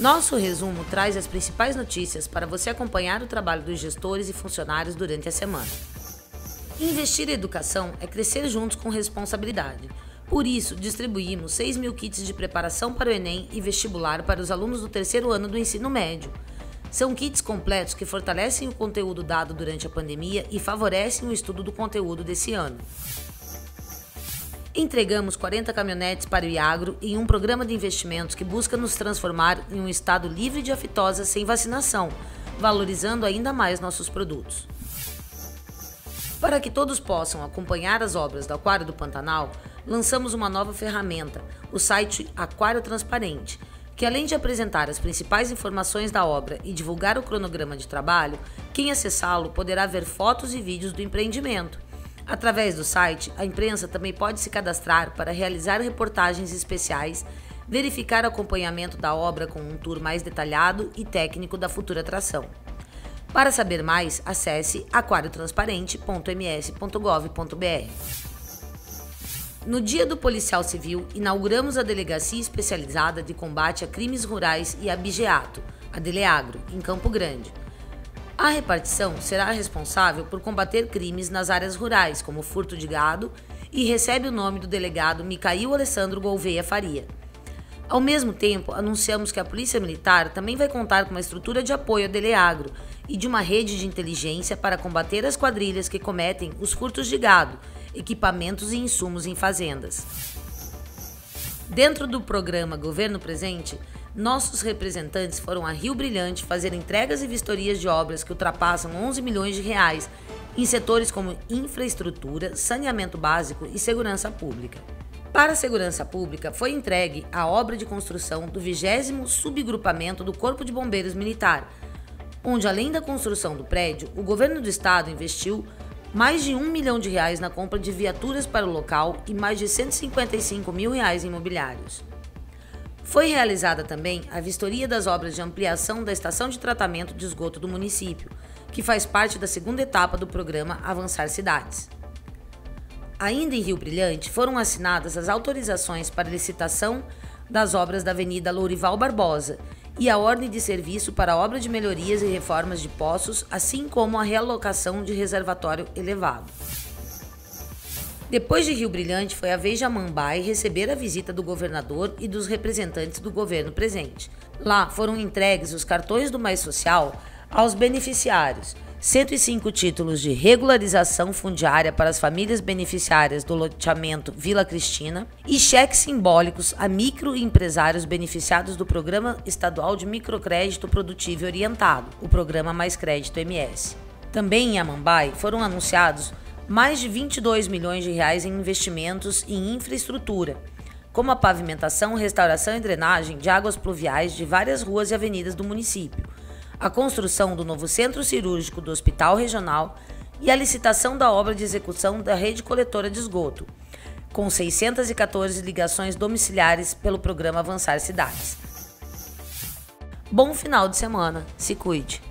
Nosso resumo traz as principais notícias para você acompanhar o trabalho dos gestores e funcionários durante a semana. Investir em educação é crescer juntos com responsabilidade. Por isso, distribuímos 6 mil kits de preparação para o Enem e vestibular para os alunos do terceiro ano do ensino médio. São kits completos que fortalecem o conteúdo dado durante a pandemia e favorecem o estudo do conteúdo desse ano. Entregamos 40 caminhonetes para o Iagro em um programa de investimentos que busca nos transformar em um estado livre de aftosa sem vacinação, valorizando ainda mais nossos produtos. Para que todos possam acompanhar as obras do Aquário do Pantanal, lançamos uma nova ferramenta, o site Aquário Transparente, que além de apresentar as principais informações da obra e divulgar o cronograma de trabalho, quem acessá-lo poderá ver fotos e vídeos do empreendimento. Através do site, a imprensa também pode se cadastrar para realizar reportagens especiais, verificar acompanhamento da obra com um tour mais detalhado e técnico da futura atração. Para saber mais, acesse aquariotransparente.ms.gov.br. No Dia do Policial Civil, inauguramos a Delegacia Especializada de Combate a Crimes Rurais e Abigeato, a Deleagro, em Campo Grande. A repartição será responsável por combater crimes nas áreas rurais, como furto de gado, e recebe o nome do delegado Micail Alessandro Gouveia Faria. Ao mesmo tempo, anunciamos que a Polícia Militar também vai contar com uma estrutura de apoio ao Deleagro e de uma rede de inteligência para combater as quadrilhas que cometem os furtos de gado equipamentos e insumos em fazendas. Dentro do programa Governo Presente, nossos representantes foram a Rio Brilhante fazer entregas e vistorias de obras que ultrapassam 11 milhões de reais em setores como infraestrutura, saneamento básico e segurança pública. Para a segurança pública, foi entregue a obra de construção do 20 subgrupamento do Corpo de Bombeiros Militar, onde, além da construção do prédio, o governo do estado investiu mais de um milhão de reais na compra de viaturas para o local e mais de 155 mil reais em imobiliários. Foi realizada também a vistoria das obras de ampliação da estação de tratamento de esgoto do município, que faz parte da segunda etapa do programa Avançar Cidades. Ainda em Rio Brilhante, foram assinadas as autorizações para licitação das obras da Avenida Lourival Barbosa e a ordem de serviço para a obra de melhorias e reformas de poços, assim como a realocação de reservatório elevado. Depois de Rio Brilhante, foi a vez de Amambai receber a visita do governador e dos representantes do governo presente. Lá foram entregues os cartões do Mais Social aos beneficiários 105 títulos de regularização fundiária para as famílias beneficiárias do loteamento Vila Cristina e cheques simbólicos a microempresários beneficiados do Programa Estadual de Microcrédito Produtivo Orientado, o Programa Mais Crédito MS. Também em Amambai foram anunciados mais de 22 milhões de reais em investimentos em infraestrutura, como a pavimentação, restauração e drenagem de águas pluviais de várias ruas e avenidas do município a construção do novo centro cirúrgico do Hospital Regional e a licitação da obra de execução da rede coletora de esgoto, com 614 ligações domiciliares pelo programa Avançar Cidades. Bom final de semana, se cuide!